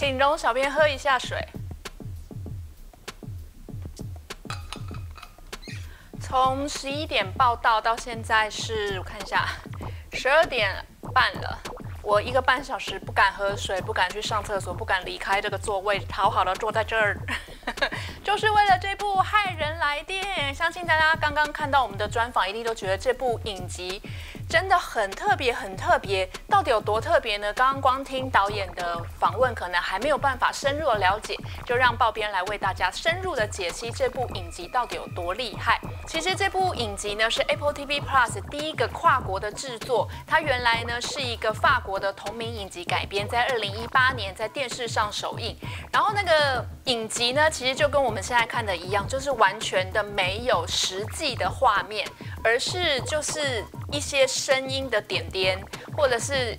请容小编喝一下水。从十一点报道到现在是，我看一下，十二点半了。我一个半小时不敢喝水，不敢去上厕所，不敢离开这个座位，好好的坐在这儿，就是为了这部《害人来电》。相信大家刚刚看到我们的专访，一定都觉得这部影集。真的很特别，很特别，到底有多特别呢？刚刚光听导演的访问，可能还没有办法深入的了解，就让报编来为大家深入的解析这部影集到底有多厉害。其实这部影集呢是 Apple TV Plus 第一个跨国的制作，它原来呢是一个法国的同名影集改编，在二零一八年在电视上首映。然后那个影集呢，其实就跟我们现在看的一样，就是完全的没有实际的画面。而是就是一些声音的点点，或者是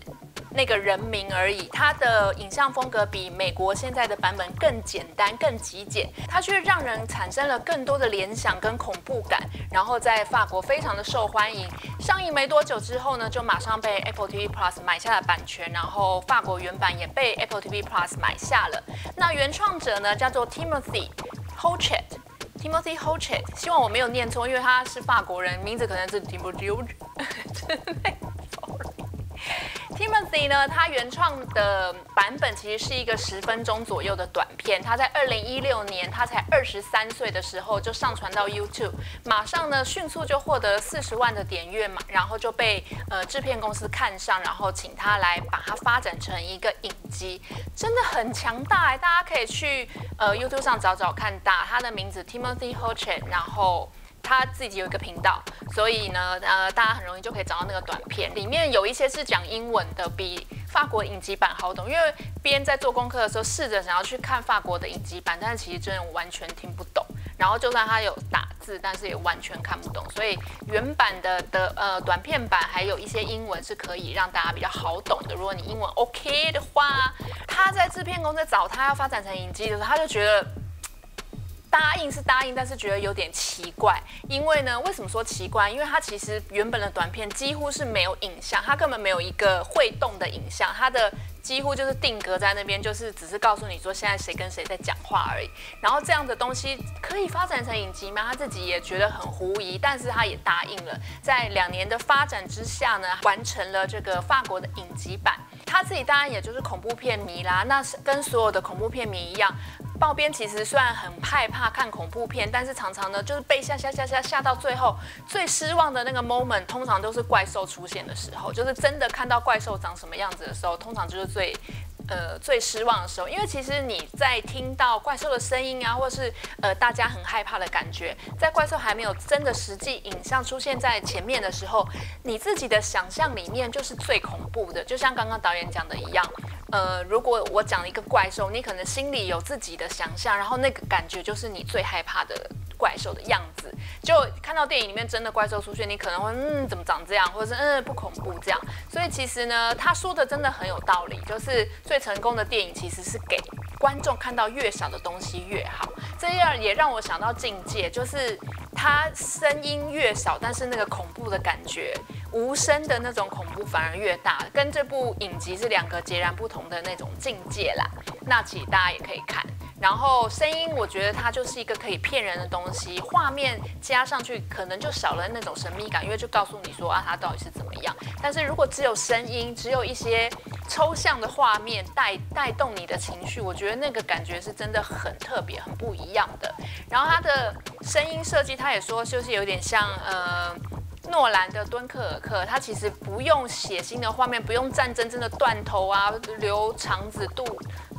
那个人名而已。它的影像风格比美国现在的版本更简单、更极简，它却让人产生了更多的联想跟恐怖感。然后在法国非常的受欢迎，上映没多久之后呢，就马上被 Apple TV Plus 买下了版权，然后法国原版也被 Apple TV Plus 买下了。那原创者呢，叫做 Timothy Hochet。Timothy Hochet，希望我没有念错，因为他是法国人，名字可能是 Timothy。Timothy 呢，他原创的版本其实是一个十分钟左右的短片。他在二零一六年，他才二十三岁的时候就上传到 YouTube，马上呢迅速就获得四十万的点阅嘛，然后就被呃制片公司看上，然后请他来把它发展成一个影集，真的很强大哎！大家可以去呃 YouTube 上找找看，打他的名字 Timothy h o c h e n 然后。他自己有一个频道，所以呢，呃，大家很容易就可以找到那个短片，里面有一些是讲英文的，比法国影集版好懂。因为边在做功课的时候，试着想要去看法国的影集版，但是其实真的完全听不懂。然后就算他有打字，但是也完全看不懂。所以原版的的呃短片版还有一些英文是可以让大家比较好懂的。如果你英文 OK 的话，他在制片公司找他要发展成影集的时候，他就觉得。答应是答应，但是觉得有点奇怪，因为呢，为什么说奇怪？因为它其实原本的短片几乎是没有影像，它根本没有一个会动的影像，它的几乎就是定格在那边，就是只是告诉你说现在谁跟谁在讲话而已。然后这样的东西可以发展成影集吗？他自己也觉得很狐疑，但是他也答应了。在两年的发展之下呢，完成了这个法国的影集版。他自己当然也就是恐怖片迷啦，那是跟所有的恐怖片迷一样。报编其实虽然很害怕看恐怖片，但是常常呢就是被吓吓吓吓吓到最后，最失望的那个 moment 通常都是怪兽出现的时候，就是真的看到怪兽长什么样子的时候，通常就是最呃最失望的时候。因为其实你在听到怪兽的声音啊，或是呃大家很害怕的感觉，在怪兽还没有真的实际影像出现在前面的时候，你自己的想象里面就是最恐怖的，就像刚刚导演讲的一样。呃，如果我讲一个怪兽，你可能心里有自己的想象，然后那个感觉就是你最害怕的怪兽的样子。就看到电影里面真的怪兽出现，你可能会嗯怎么长这样，或者是嗯不恐怖这样。所以其实呢，他说的真的很有道理，就是最成功的电影其实是给观众看到越少的东西越好。这样也让我想到境界，就是它声音越少，但是那个恐怖的感觉。无声的那种恐怖反而越大，跟这部影集是两个截然不同的那种境界啦。那其实大家也可以看。然后声音，我觉得它就是一个可以骗人的东西，画面加上去可能就少了那种神秘感，因为就告诉你说啊，它到底是怎么样。但是如果只有声音，只有一些抽象的画面带带动你的情绪，我觉得那个感觉是真的很特别、很不一样的。然后它的声音设计，他也说就是有点像呃。诺兰的《敦刻尔克》，他其实不用血腥的画面，不用战争真的断头啊、流肠子、肚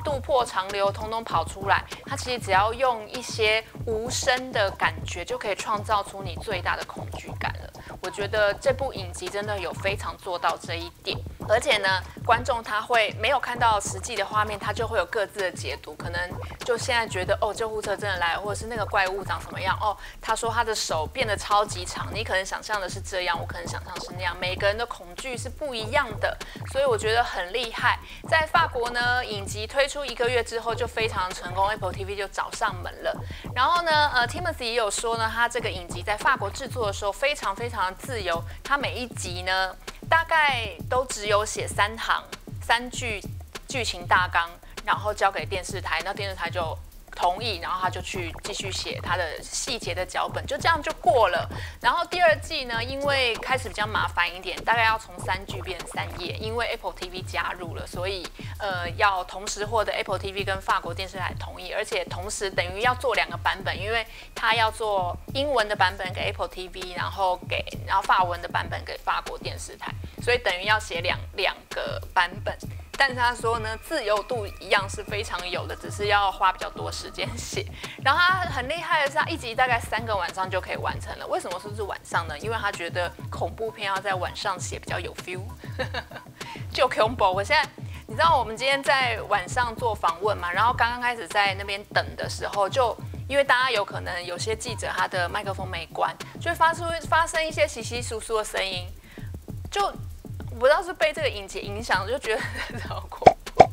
渡破长流，通通跑出来。他其实只要用一些无声的感觉，就可以创造出你最大的恐惧感了。我觉得这部影集真的有非常做到这一点。而且呢，观众他会没有看到实际的画面，他就会有各自的解读。可能就现在觉得哦，救护车真的来了，或者是那个怪物长什么样哦。他说他的手变得超级长，你可能想象的是这样，我可能想象是那样。每个人的恐惧是不一样的，所以我觉得很厉害。在法国呢，影集推出一个月之后就非常成功，Apple TV 就找上门了。然后呢，呃，Timothy 也有说呢，他这个影集在法国制作的时候非常非常的自由，他每一集呢。大概都只有写三行三句剧情大纲，然后交给电视台，那电视台就。同意，然后他就去继续写他的细节的脚本，就这样就过了。然后第二季呢，因为开始比较麻烦一点，大概要从三句变三页，因为 Apple TV 加入了，所以呃要同时获得 Apple TV 跟法国电视台同意，而且同时等于要做两个版本，因为他要做英文的版本给 Apple TV，然后给然后法文的版本给法国电视台，所以等于要写两两个版本。但是他说呢，自由度一样是非常有的，只是要花比较多时间写。然后他很厉害的是，他一集大概三个晚上就可以完成了。为什么说是晚上呢？因为他觉得恐怖片要在晚上写比较有 feel。就恐怖，我现在你知道我们今天在晚上做访问嘛？然后刚刚开始在那边等的时候，就因为大家有可能有些记者他的麦克风没关，就会发出发生一些稀稀疏疏的声音，就。不知道是被这个影集影响，就觉得好恐怖，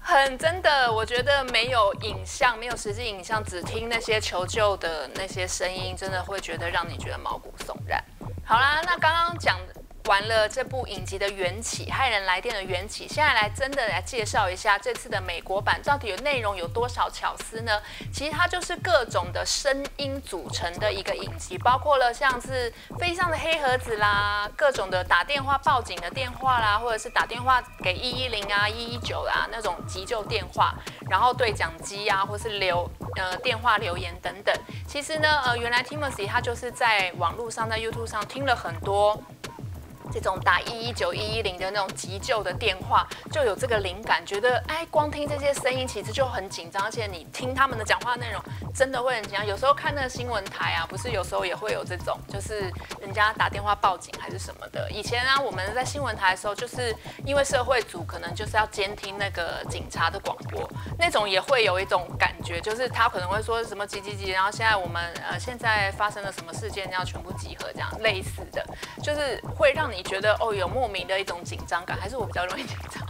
很真的。我觉得没有影像，没有实际影像，只听那些求救的那些声音，真的会觉得让你觉得毛骨悚然。好啦，那刚刚讲。完了这部影集的缘起，骇人来电的缘起，现在来真的来介绍一下这次的美国版到底有内容有多少巧思呢？其实它就是各种的声音组成的一个影集，包括了像是飞上的黑盒子啦，各种的打电话报警的电话啦，或者是打电话给一一零啊、一一九啊那种急救电话，然后对讲机啊，或是留呃电话留言等等。其实呢，呃，原来 Timothy 他就是在网络上在 YouTube 上听了很多。这种打一一九一一零的那种急救的电话，就有这个灵感，觉得哎，光听这些声音其实就很紧张，而且你听他们的讲话内容，真的会很紧张。有时候看那个新闻台啊，不是有时候也会有这种，就是人家打电话报警还是什么的。以前啊，我们在新闻台的时候，就是因为社会组可能就是要监听那个警察的广播，那种也会有一种感觉，就是他可能会说什么急急急，然后现在我们呃现在发生了什么事件，要全部集合这样类似的，就是会让你。你觉得哦，有莫名的一种紧张感，还是我比较容易紧张？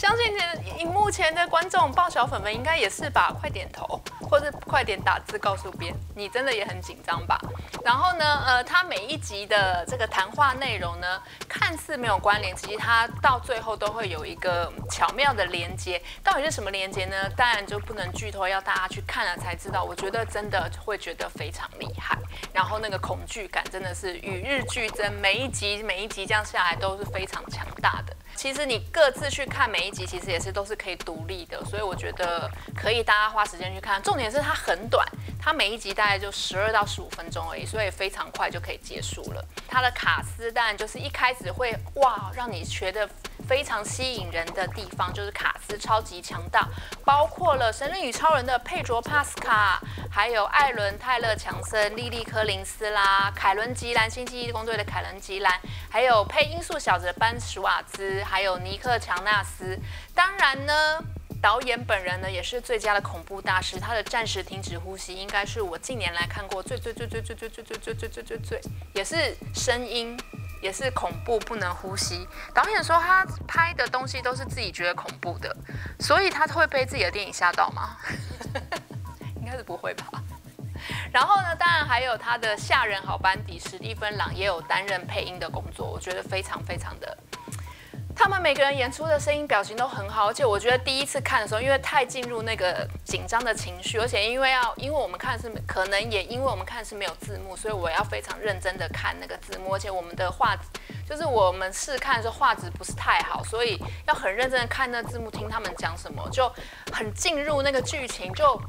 相信你荧幕前的观众爆小粉们应该也是吧？快点头，或是快点打字告诉别人，你真的也很紧张吧？然后呢，呃，他每一集的这个谈话内容呢，看似没有关联，其实他到最后都会有一个巧妙的连接。到底是什么连接呢？当然就不能剧透，要大家去看了才知道。我觉得真的会觉得非常厉害，然后那个恐惧感真的是与日俱增，每一集每一集这样下来都是非常强大的。其实你各自去看每一集，其实也是都是可以独立的，所以我觉得可以大家花时间去看。重点是它很短，它每一集大概就十二到十五分钟而已，所以非常快就可以结束了。它的卡斯当然就是一开始会哇，让你觉得。非常吸引人的地方就是卡斯超级强大，包括了《神力女超人》的佩卓帕斯卡，还有艾伦泰勒强森、莉莉柯林斯啦、凯伦吉兰星际异攻队的凯伦吉兰，还有配音速小子的班史瓦兹，还有尼克强纳斯。当然呢，导演本人呢也是最佳的恐怖大师，他的暂时停止呼吸应该是我近年来看过最最最最最最最最最最最最最，也是声音。也是恐怖不能呼吸。导演说他拍的东西都是自己觉得恐怖的，所以他会被自己的电影吓到吗？应该是不会吧。然后呢，当然还有他的吓人好班底史蒂芬朗也有担任配音的工作，我觉得非常非常的。他们每个人演出的声音表情都很好，而且我觉得第一次看的时候，因为太进入那个紧张的情绪，而且因为要，因为我们看是可能也因为我们看是没有字幕，所以我要非常认真的看那个字幕，而且我们的画就是我们试看的时候画质不是太好，所以要很认真的看那字幕，听他们讲什么，就很进入那个剧情就。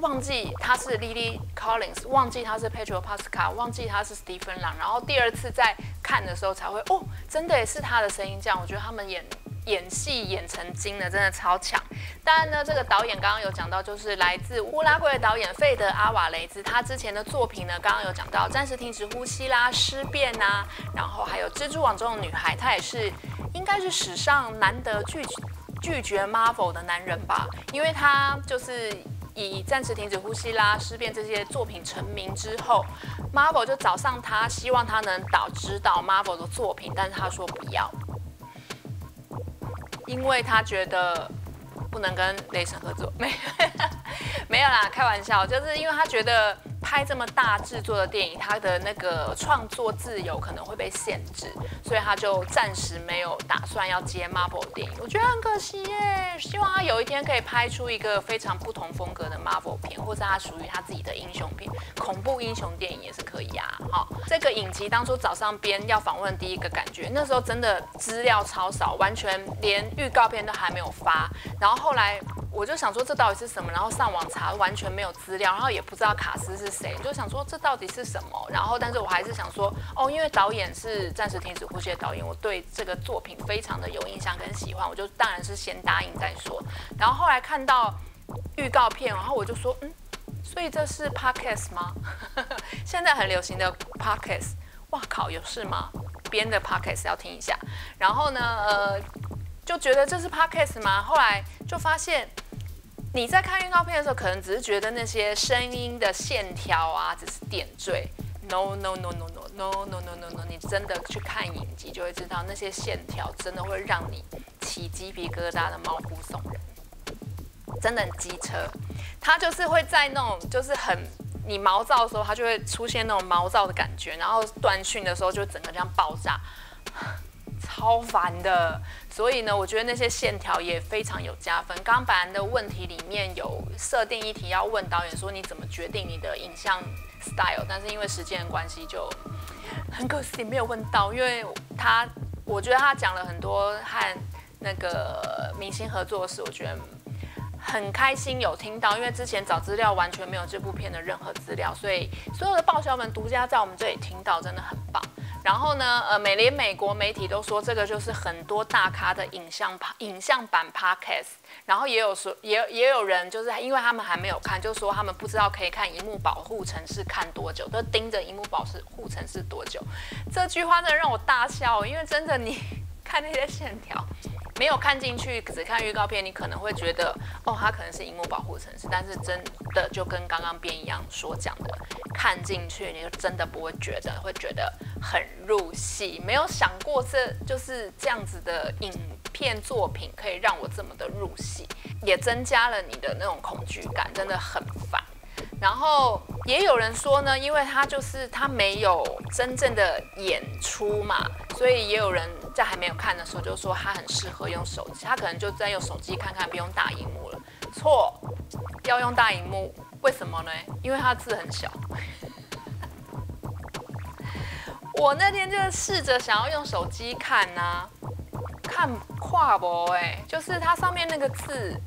忘记他是 Lily Collins，忘记他是 Pedro Pascal，忘记他是 Stephen Lang，然后第二次再看的时候才会哦，真的是他的声音这样。我觉得他们演演戏演成精了，真的超强。当然呢，这个导演刚刚有讲到，就是来自乌拉圭的导演费德阿瓦雷兹，他之前的作品呢，刚刚有讲到《暂时停止呼吸》啦，《尸变》呐，然后还有《蜘蛛网中的女孩》，他也是应该是史上难得拒拒绝 Marvel 的男人吧，因为他就是。以暂时停止呼吸啦、尸变这些作品成名之后，Marvel 就找上他，希望他能导指导 Marvel 的作品，但是他说不要，因为他觉得不能跟雷神合作。没没有啦，开玩笑，就是因为他觉得拍这么大制作的电影，他的那个创作自由可能会被限制，所以他就暂时没有打算要接 Marvel 电影。我觉得很可惜耶，希望他有一天可以拍出一个非常不同风格的 Marvel 片，或者他属于他自己的英雄片，恐怖英雄电影也是可以啊。好，这个影集当初早上编要访问第一个感觉，那时候真的资料超少，完全连预告片都还没有发，然后后来。我就想说这到底是什么，然后上网查完全没有资料，然后也不知道卡斯是谁，就想说这到底是什么。然后，但是我还是想说，哦，因为导演是暂时停止呼吸的导演，我对这个作品非常的有印象跟喜欢，我就当然是先答应再说。然后后来看到预告片，然后我就说，嗯，所以这是 podcast 吗？现在很流行的 podcast，哇靠，有事吗？编的 podcast 要听一下。然后呢，呃。就觉得这是 podcast 吗？后来就发现，你在看预告片的时候，可能只是觉得那些声音的线条啊，只是点缀。No no no no no no no no no no，你真的去看影集就会知道，那些线条真的会让你起鸡皮疙瘩的毛骨悚然，真的很机车。它就是会在那种就是很你毛躁的时候，它就会出现那种毛躁的感觉，然后断讯的时候就整个这样爆炸。超烦的，所以呢，我觉得那些线条也非常有加分。刚刚本来的问题里面有设定一题要问导演说你怎么决定你的影像 style，但是因为时间关系就很可惜没有问到，因为他我觉得他讲了很多和那个明星合作的事，我觉得很开心有听到，因为之前找资料完全没有这部片的任何资料，所以所有的爆笑们独家在我们这里听到，真的很棒。然后呢，呃，美连美国媒体都说这个就是很多大咖的影像影像版 podcast，然后也有说，也也有人就是因为他们还没有看，就说他们不知道可以看荧幕保护城市看多久，都盯着荧幕保护城市多久。这句话真的让我大笑，因为真的你看那些线条。没有看进去，只看预告片，你可能会觉得，哦，它可能是荧幕保护城市，但是真的就跟刚刚边一样所讲的，看进去你就真的不会觉得，会觉得很入戏。没有想过这就是这样子的影片作品可以让我这么的入戏，也增加了你的那种恐惧感，真的很烦。然后也有人说呢，因为他就是他没有真正的演出嘛，所以也有人在还没有看的时候就说他很适合用手机，他可能就在用手机看看，不用大荧幕了。错，要用大荧幕，为什么呢？因为他字很小。我那天就试着想要用手机看呐，看跨博哎，就是它上面那个字。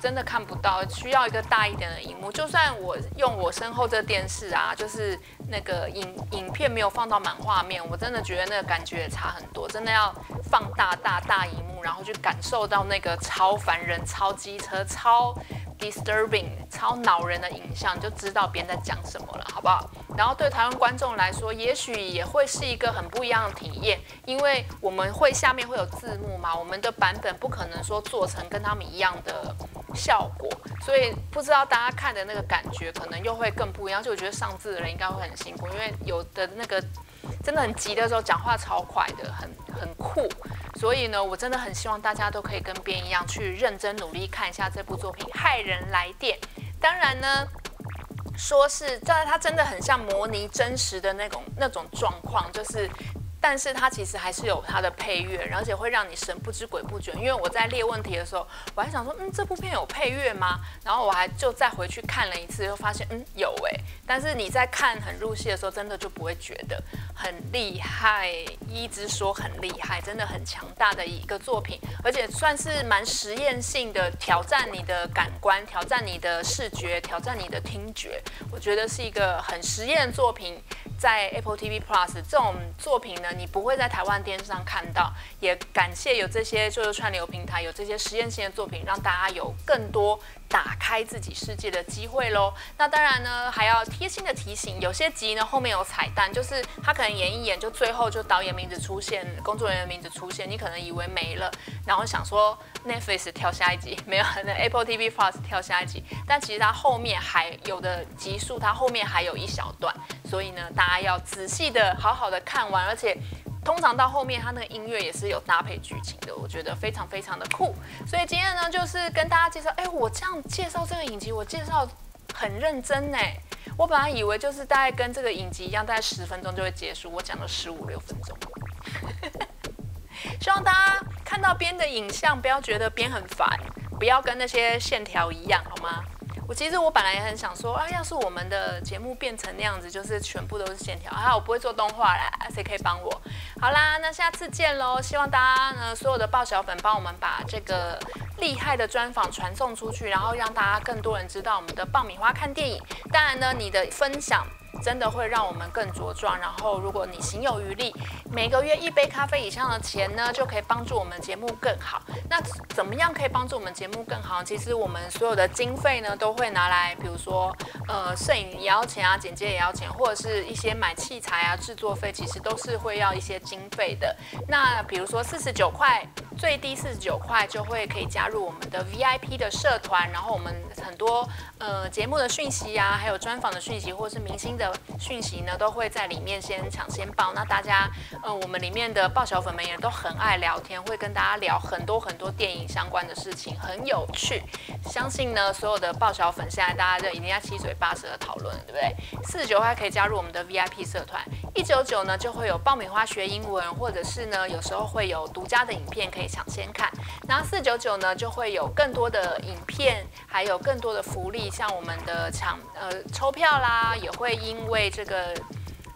真的看不到，需要一个大一点的荧幕。就算我用我身后这电视啊，就是那个影影片没有放到满画面，我真的觉得那个感觉也差很多。真的要放大大大荧幕，然后去感受到那个超凡人、超机车、超。Disturbing 超恼人的影像，就知道别人在讲什么了，好不好？然后对台湾观众来说，也许也会是一个很不一样的体验，因为我们会下面会有字幕嘛，我们的版本不可能说做成跟他们一样的效果，所以不知道大家看的那个感觉，可能又会更不一样。就我觉得上字的人应该会很辛苦，因为有的那个真的很急的时候，讲话超快的，很很酷。所以呢，我真的很希望大家都可以跟边一样去认真努力看一下这部作品《害人来电》。当然呢，说是在它真的很像模拟真实的那种那种状况，就是。但是它其实还是有它的配乐，而且会让你神不知鬼不觉。因为我在列问题的时候，我还想说，嗯，这部片有配乐吗？然后我还就再回去看了一次，又发现，嗯，有哎。但是你在看很入戏的时候，真的就不会觉得很厉害。一直说很厉害，真的很强大的一个作品，而且算是蛮实验性的，挑战你的感官，挑战你的视觉，挑战你的听觉。我觉得是一个很实验的作品。在 Apple TV Plus 这种作品呢，你不会在台湾电视上看到。也感谢有这些就是串流平台，有这些实验性的作品，让大家有更多。打开自己世界的机会喽。那当然呢，还要贴心的提醒，有些集呢后面有彩蛋，就是他可能演一演，就最后就导演名字出现，工作人员名字出现，你可能以为没了，然后想说 Netflix 跳下一集，没有，那 Apple TV Plus 跳下一集，但其实它后面还有的集数，它后面还有一小段，所以呢，大家要仔细的好好的看完，而且。通常到后面，它那个音乐也是有搭配剧情的，我觉得非常非常的酷。所以今天呢，就是跟大家介绍，哎，我这样介绍这个影集，我介绍很认真呢。我本来以为就是大概跟这个影集一样，大概十分钟就会结束，我讲了十五六分钟。希望大家看到边的影像，不要觉得边很烦，不要跟那些线条一样，好吗？我其实我本来也很想说，啊，要是我们的节目变成那样子，就是全部都是线条，啊我不会做动画啦，谁可以帮我？好啦，那下次见喽！希望大家呢，所有的爆小粉帮我们把这个厉害的专访传送出去，然后让大家更多人知道我们的爆米花看电影。当然呢，你的分享。真的会让我们更茁壮。然后，如果你行有余力，每个月一杯咖啡以上的钱呢，就可以帮助我们节目更好。那怎么样可以帮助我们节目更好？其实我们所有的经费呢，都会拿来，比如说，呃，摄影也要钱啊，剪接也要钱，或者是一些买器材啊、制作费，其实都是会要一些经费的。那比如说四十九块。最低四十九块就会可以加入我们的 VIP 的社团，然后我们很多呃节目的讯息啊，还有专访的讯息或是明星的讯息呢，都会在里面先抢先报。那大家呃我们里面的爆小粉们也都很爱聊天，会跟大家聊很多很多电影相关的事情，很有趣。相信呢所有的爆小粉现在大家就一定要七嘴八舌的讨论，对不对？四十九块可以加入我们的 VIP 社团，一九九呢就会有爆米花学英文，或者是呢有时候会有独家的影片可以。抢先看，然后四九九呢就会有更多的影片，还有更多的福利，像我们的抢呃抽票啦，也会因因为这个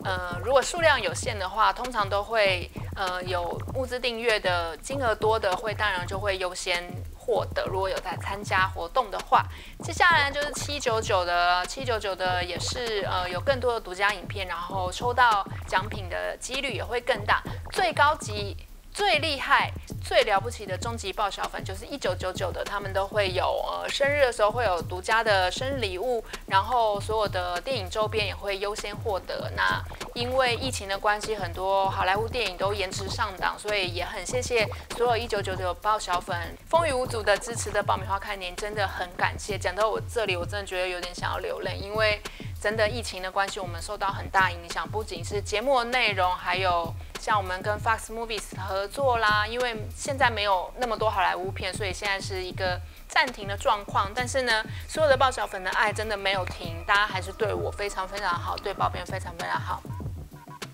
呃如果数量有限的话，通常都会呃有物资订阅的金额多的会当然就会优先获得。如果有在参加活动的话，接下来就是七九九的七九九的也是呃有更多的独家影片，然后抽到奖品的几率也会更大，最高级。最厉害、最了不起的终极爆小粉就是一九九九的，他们都会有呃生日的时候会有独家的生日礼物，然后所有的电影周边也会优先获得。那因为疫情的关系，很多好莱坞电影都延迟上档，所以也很谢谢所有一九九九爆小粉风雨无阻的支持的爆米花看年，真的很感谢。讲到我这里，我真的觉得有点想要流泪，因为真的疫情的关系，我们受到很大影响，不仅是节目的内容，还有。像我们跟 Fox Movies 合作啦，因为现在没有那么多好莱坞片，所以现在是一个暂停的状况。但是呢，所有的爆小粉的爱真的没有停，大家还是对我非常非常好，对爆片非常非常好，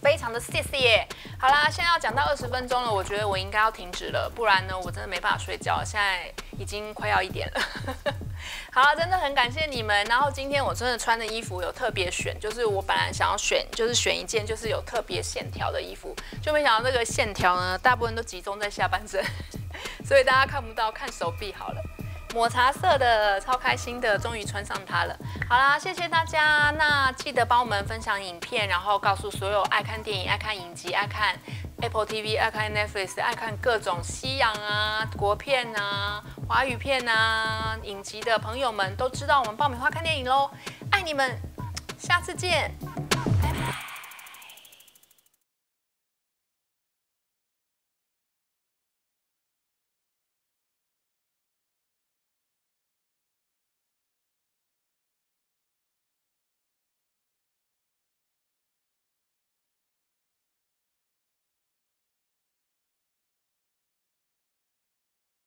非常的谢谢。好啦，现在要讲到二十分钟了，我觉得我应该要停止了，不然呢，我真的没办法睡觉。现在已经快要一点了。好，真的很感谢你们。然后今天我真的穿的衣服有特别选，就是我本来想要选，就是选一件就是有特别线条的衣服，就没想到这个线条呢，大部分都集中在下半身，所以大家看不到，看手臂好了。抹茶色的，超开心的，终于穿上它了。好啦，谢谢大家。那记得帮我们分享影片，然后告诉所有爱看电影、爱看影集、爱看 Apple TV、爱看 Netflix、爱看各种西洋啊、国片啊、华语片啊影集的朋友们，都知道我们爆米花看电影喽。爱你们，下次见。